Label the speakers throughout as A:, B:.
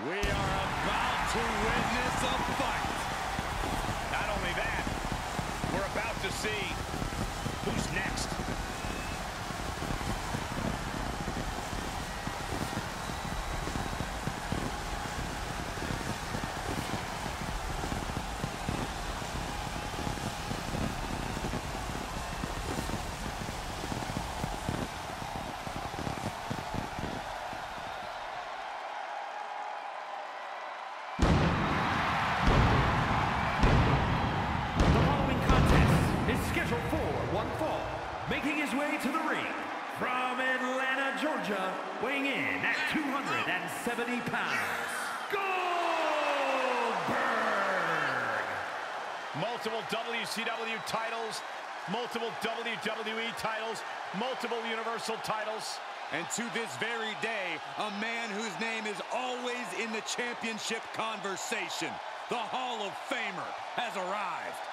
A: We are about to witness a fight.
B: Not only that, we're about to see
C: making his way to the ring from Atlanta, Georgia, weighing in at 270 pounds, Goldberg!
B: Multiple WCW titles, multiple WWE titles, multiple Universal titles.
A: And to this very day, a man whose name is always in the championship conversation, the Hall of Famer, has arrived.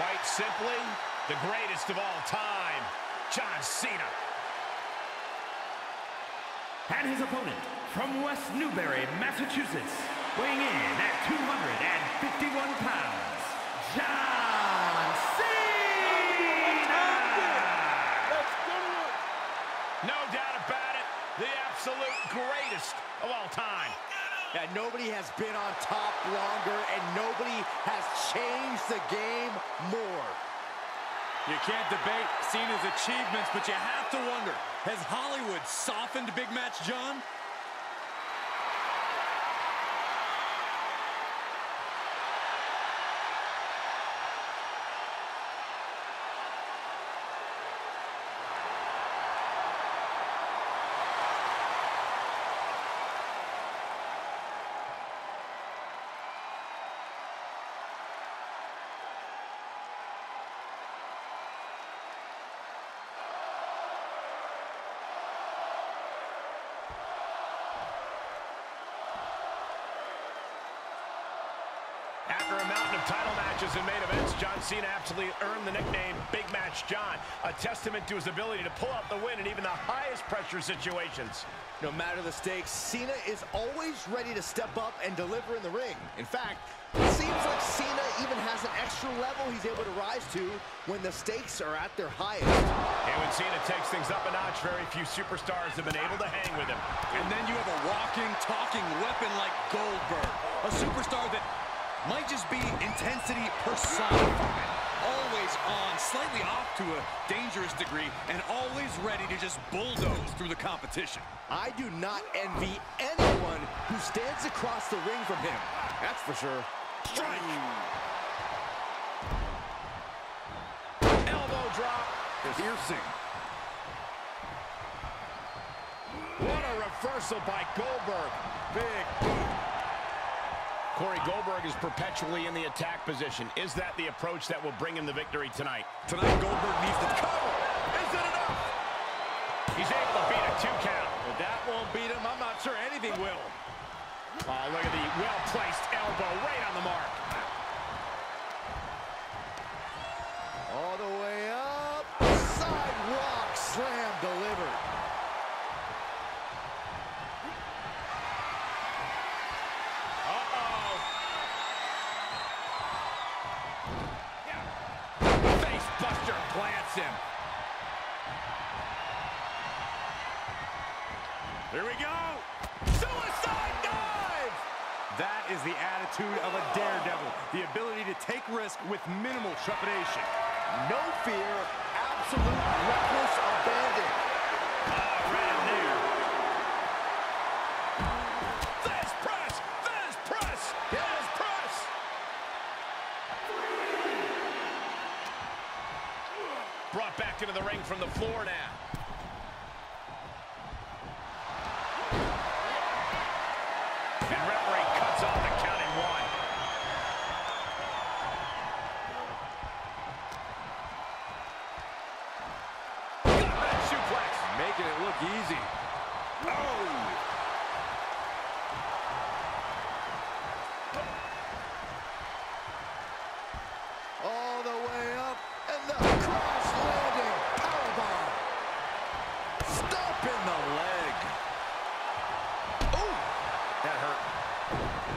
B: Quite simply, the greatest of all time, John Cena.
C: And his opponent from West Newbury, Massachusetts, weighing in at 251 pounds, John Cena!
B: No doubt about it, the absolute greatest of all time.
D: Yeah, nobody has been on top longer, and nobody has changed the game more.
A: You can't debate Cena's achievements, but you have to wonder, has Hollywood softened Big Match John?
B: After a mountain of title matches and main events, John Cena absolutely earned the nickname Big Match John, a testament to his ability to pull out the win in even the highest pressure situations.
D: No matter the stakes, Cena is always ready to step up and deliver in the ring. In fact, it seems like Cena even has an extra level he's able to rise to when the stakes are at their highest.
B: And when Cena takes things up a notch, very few superstars have been able to hang with him.
A: And then you have a walking, talking weapon like Goldberg, a superstar that might just be intensity personified. Always on, slightly off to a dangerous degree, and always ready to just bulldoze through the competition.
D: I do not envy anyone who stands across the ring from him. That's for sure.
B: Strike! Elbow drop.
A: Piercing.
B: What a reversal by Goldberg. Big boot. Corey Goldberg is perpetually in the attack position. Is that the approach that will bring him the victory tonight?
A: Tonight, Goldberg needs to cover.
B: Is it enough? He's able to beat a two count.
D: If that won't beat him, I'm not sure anything will.
B: Oh, look at the well-placed elbow Here we go. Suicide dive.
A: That is the attitude of a daredevil. The ability to take risk with minimal trepidation.
D: No fear, absolute reckless abandon.
B: Oh, right there. This press. This press. This press. Brought back into the ring from the floor now. easy. Oh! All the way up, and the cross landing powerbomb. Stomp in the leg. Oh! That hurt.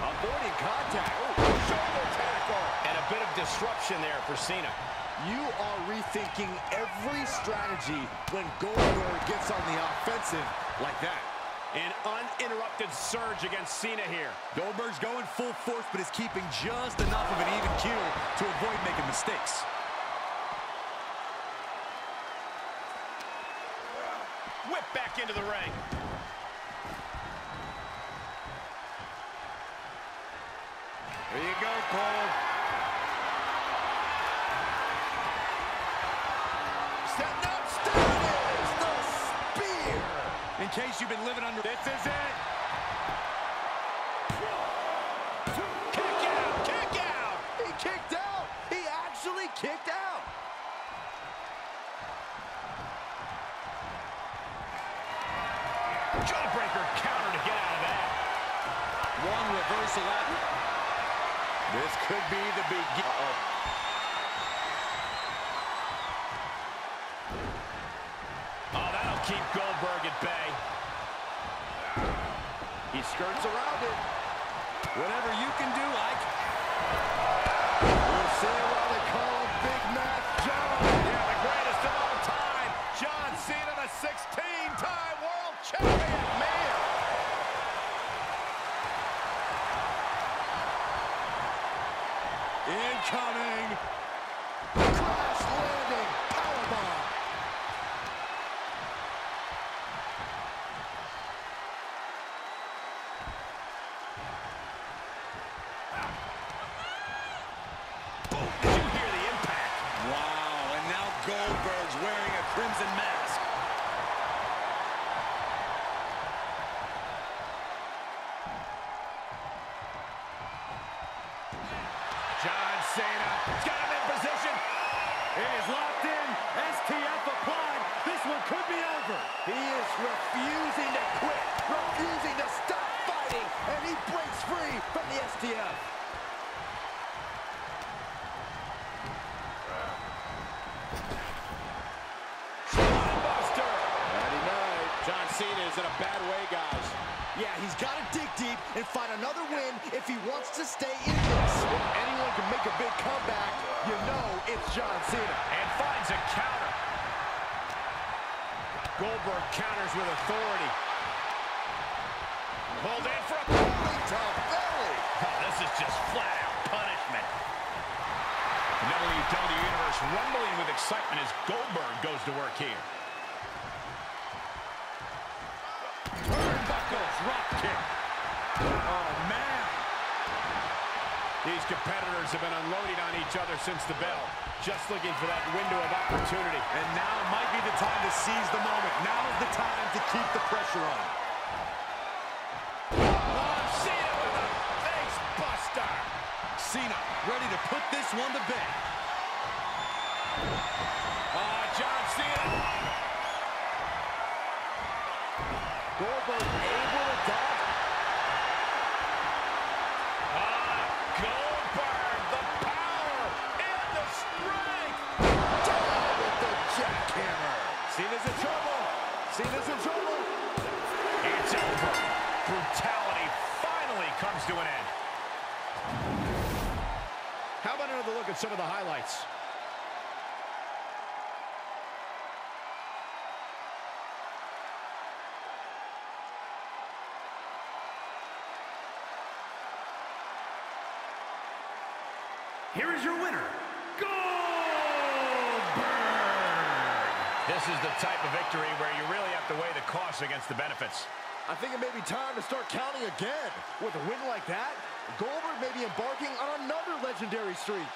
D: Avoiding contact. Ooh, shoulder tackle.
B: And a bit of disruption there for Cena.
D: You are rethinking every strategy when Goldberg gets on the offensive like that.
B: An uninterrupted surge against Cena here.
A: Goldberg's going full force, but is keeping just enough of an even keel to avoid making mistakes.
B: Whip back into the ring.
A: There you go, Cole. Case you've been living under...
B: This is it. Kick out, kick out.
D: He kicked out. He actually kicked out.
B: Jawbreaker counter to get out of that.
A: One reversal out.
B: This could be the beginning. Keep Goldberg at bay.
D: He skirts around it.
A: Whatever you can do, Ike.
D: We'll see why they call him Big Match John.
B: Yeah, the greatest of all time. John Cena, the 16-time world champion. Man.
A: Incoming.
D: Crash landing powerbomb.
B: Did you hear the impact?
A: Wow, and now Goldberg's wearing a crimson mask.
B: John Cena He's got him in position.
C: It is locked in. STF applied. This one could be over.
D: He is refusing to quit, refusing to stop fighting, and he breaks free from the STF.
B: John Cena is in a bad way, guys.
D: Yeah, he's got to dig deep and find another win if he wants to stay in this. If anyone can Cena.
B: And finds a counter. Goldberg counters with authority. Pulled in for a...
D: Belly to belly.
B: Oh, this is just flat-out punishment. The WWE Universe rumbling with excitement as Goldberg goes to work here. Turnbuckle drop kick. Oh, man. These competitors have been unloading on each other since the bell, just looking for that window of opportunity.
A: And now might be the time to seize the moment. Now is the time to keep the pressure on.
B: Oh, Cena with a face buster.
A: Cena ready to put this one to bed.
B: Oh, John Cena.
D: Goldberg able to dodge.
B: Some of the highlights?
C: Here is your winner, Goldberg.
B: This is the type of victory where you really have to weigh the costs against the benefits.
D: I think it may be time to start counting again. With a win like that, Goldberg may be embarking on another legendary streak.